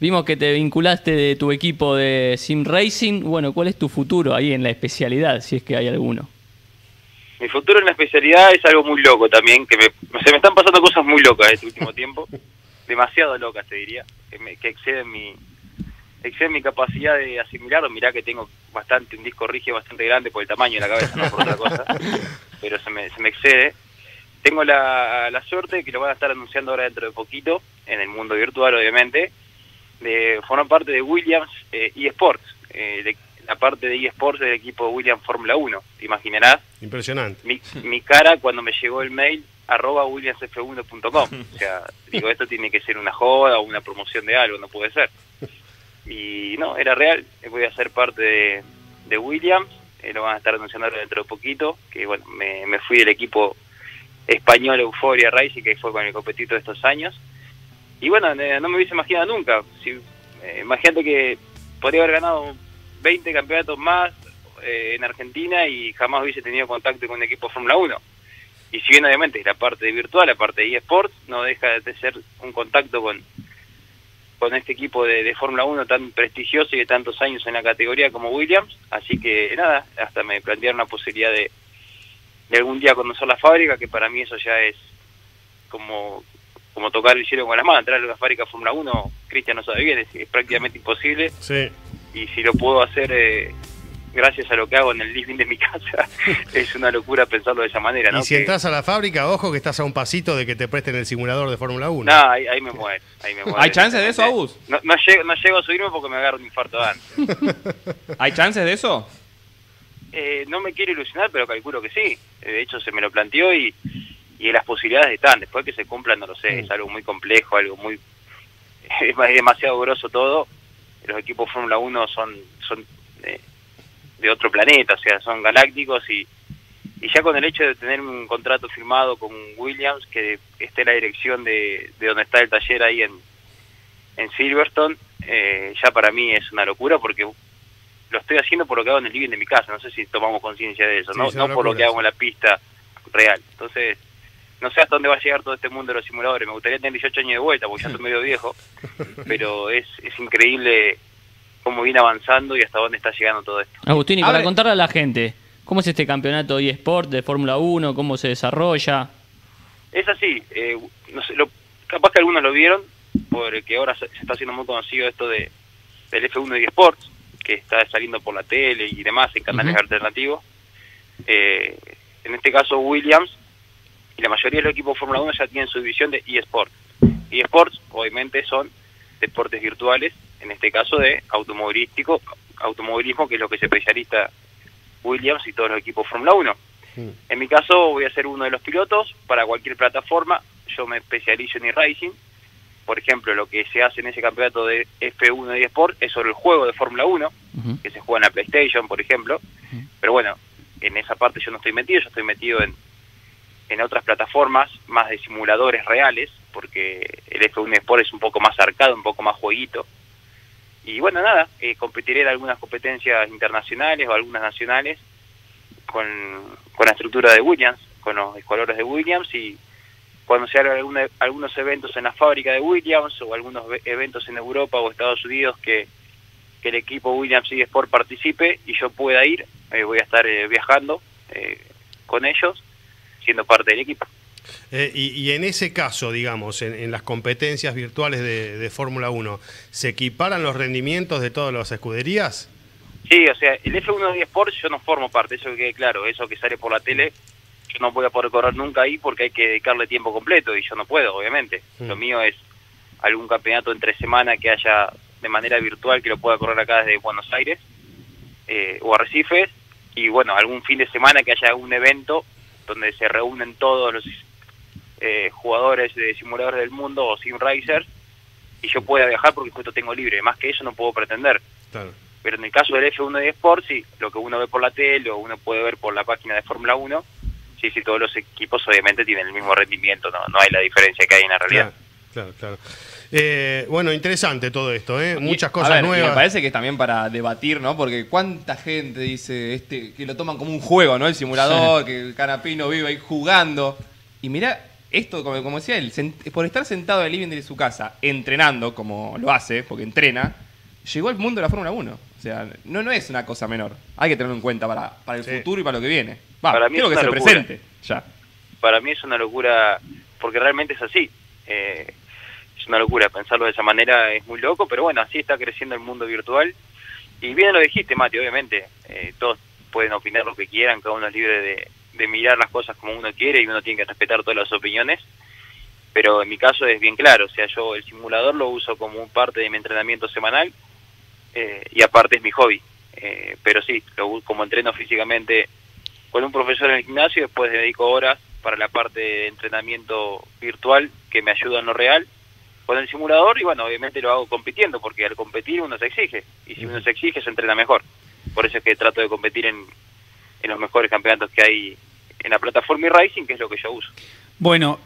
Vimos que te vinculaste de tu equipo de Sim Racing. Bueno, ¿cuál es tu futuro ahí en la especialidad, si es que hay alguno? Mi futuro en la especialidad es algo muy loco también, que me, se me están pasando cosas muy locas este último tiempo, demasiado locas te diría, que, me, que exceden mi exceden mi capacidad de asimilarlo. Mirá que tengo bastante un disco rígido bastante grande por el tamaño de la cabeza, no por otra cosa, pero se me, se me excede. Tengo la, la suerte de que lo van a estar anunciando ahora dentro de poquito, en el mundo virtual obviamente, de formar parte de Williams eh, eSports, eh, de, la parte de eSports del equipo de Williams Fórmula 1, te imaginarás. Impresionante. Mi, mi cara cuando me llegó el mail arroba williamsf1.com. O sea, digo, esto tiene que ser una joda o una promoción de algo, no puede ser. Y no, era real, voy a ser parte de, de Williams, eh, lo van a estar anunciando dentro de poquito, que bueno, me, me fui del equipo español Euphoria Racing, que fue con el competito de estos años. Y bueno, no me hubiese imaginado nunca. Si, eh, imagínate que podría haber ganado 20 campeonatos más eh, en Argentina y jamás hubiese tenido contacto con un equipo de Fórmula 1. Y si bien obviamente la parte virtual, la parte de eSports, no deja de ser un contacto con, con este equipo de, de Fórmula 1 tan prestigioso y de tantos años en la categoría como Williams. Así que nada, hasta me plantearon la posibilidad de, de algún día conocer la fábrica, que para mí eso ya es como como tocar el cielo con las manos, entrar a la fábrica Fórmula 1, Cristian no sabe bien, es, prácticamente imposible. Sí. Y si lo puedo hacer eh, gracias a lo que hago en el living de mi casa, es una locura pensarlo de esa manera. ¿no? Y si entras a la fábrica, ojo que estás a un pasito de que te presten el simulador de Fórmula 1. No, ahí, ahí, me muero, ahí me muero. ¿Hay chances de eso, Agus? No, no, llego, no llego a subirme porque me agarro un infarto antes. ¿Hay chances de eso? Eh, no me quiero ilusionar, pero calculo que sí. De hecho, se me lo planteó y, y las posibilidades están. Después que se cumplan, no lo sé, es algo muy complejo, algo muy... es demasiado grosso todo. Los equipos Fórmula 1 son, son eh, de otro planeta, o sea, son galácticos y, y ya con el hecho de tener un contrato firmado con Williams, que esté en la dirección de, de donde está el taller ahí en, en Silverstone, eh, ya para mí es una locura porque lo estoy haciendo por lo que hago en el living de mi casa, no sé si tomamos conciencia de eso, Sí, no, no por lo que hago en la pista real. Entonces, no sé hasta dónde va a llegar todo este mundo de los simuladores, me gustaría tener 18 años de vuelta porque ya estoy medio viejo, pero es, es increíble cómo viene avanzando y hasta dónde está llegando todo esto. Agustín, y A para ver. contarle a la gente, ¿cómo es este campeonato eSport de Fórmula 1? ¿Cómo se desarrolla? Es así, eh, no sé, lo, capaz que algunos lo vieron, porque ahora se, se está haciendo muy conocido esto de del F1 y Sports, que está saliendo por la tele y demás en canales alternativos. Eh, en este caso Williams y la mayoría de los equipos de Fórmula 1 ya tienen su división de eSports. eSports obviamente son deportes virtuales, en este caso de automovilístico, automovilismo, que es lo que se especializa Williams y todos los equipos Fórmula 1. Mm. En mi caso voy a ser uno de los pilotos para cualquier plataforma. Yo me especializo en e-racing. Por ejemplo, lo que se hace en ese campeonato de F1 y Sport es sobre el juego de Fórmula 1, Ujú. que se juega en la PlayStation, por ejemplo. Pero bueno, en esa parte yo no estoy metido, yo estoy metido en, en otras plataformas más de simuladores reales, porque el F1 Sport es un poco más arcado, un poco más jueguito. Y bueno, nada, eh, competiré en algunas competencias internacionales o algunas nacionales con, con la estructura de Williams, con los colores de Williams y cuando se hagan alguna- algunos eventos en la fábrica de Williams o algunos ve- eventos en Europa o Estados Unidos que, que el equipo Williams y Sport participe y yo pueda ir, eh, voy a estar eh, viajando eh, con ellos, siendo parte del equipo. Eh, y, y en ese caso, digamos, en, en las competencias virtuales de, de Fórmula 1, ¿se equiparan los rendimientos de todas las escuderías? Sí, o sea, el F1 de Sports yo no formo parte, eso que quede claro, eso que sale por la tele, yo no voy a poder correr nunca ahí porque hay que dedicarle tiempo completo y yo no puedo, obviamente. Mm. Lo mío es algún campeonato entre semana que haya de manera virtual que lo pueda correr acá desde Buenos Aires eh, o Arrecifes y bueno, algún fin de semana que haya algún evento donde se reúnen todos los eh, jugadores de simuladores del mundo o sim racers y yo pueda viajar porque justo tengo libre, más que eso no puedo pretender Claro. pero en el caso del F1 de Sport, sí, lo que uno ve por la tele o uno puede ver por la página de Fórmula 1, sí, sí, todos los equipos obviamente tienen el mismo rendimiento, no, no hay la diferencia que hay en la realidad. Claro, claro, claro. Eh, bueno, interesante todo esto, ¿eh? Muchas Y, cosas a ver, y nuevas. Me parece que es también para debatir, ¿no? Porque cuánta gente dice este que lo toman como un juego, ¿no? El simulador, que el canapino vive ahí jugando. Y mirá esto, como, como decía él, por estar sentado en el living de su casa, entrenando, como lo hace, porque entrena, llegó al mundo de la Fórmula 1. O sea, no, no es una cosa menor. Hay que tenerlo en cuenta para, para el Sí. futuro y para lo que viene. Va, Para mí es que una locura. presente ya. para mí es una locura, porque realmente es así. Eh, es una locura, pensarlo de esa manera es muy loco, pero bueno, así está creciendo el mundo virtual. Y bien lo dijiste, Mati, obviamente, eh, todos pueden opinar lo que quieran, cada uno es libre de, mirar las cosas como uno quiere y uno tiene que respetar todas las opiniones. Pero en mi caso es bien claro, o sea, yo el simulador lo uso como parte de mi entrenamiento semanal eh, y aparte es mi hobby. Eh, pero sí, lo, como entreno físicamente con un profesor en el gimnasio, después dedico horas para la parte de entrenamiento virtual que me ayuda en lo real con el simulador y bueno, obviamente lo hago compitiendo porque al competir uno se exige y si uno se exige se entrena mejor. Por eso es que trato de competir en, en los mejores campeonatos que hay en la plataforma y racing, que es lo que yo uso. Bueno,